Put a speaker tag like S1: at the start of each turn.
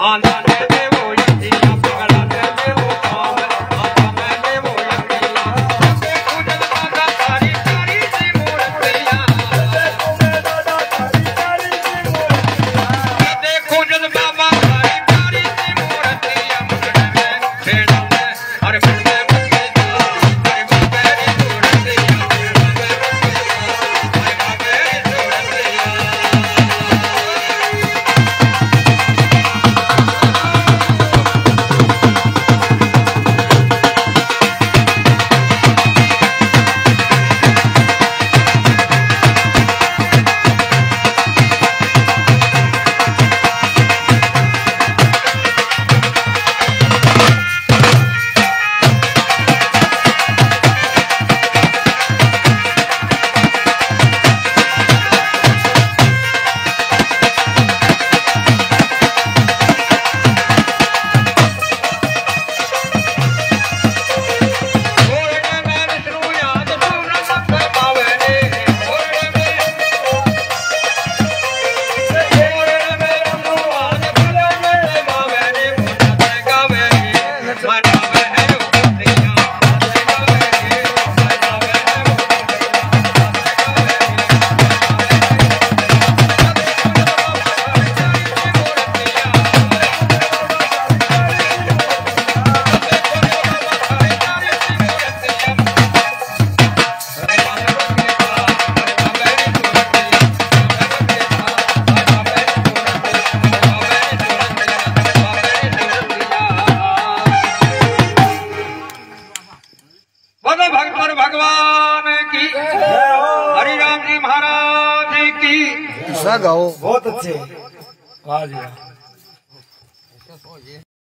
S1: on, the on. गाओ की। हरि राम जी वाह।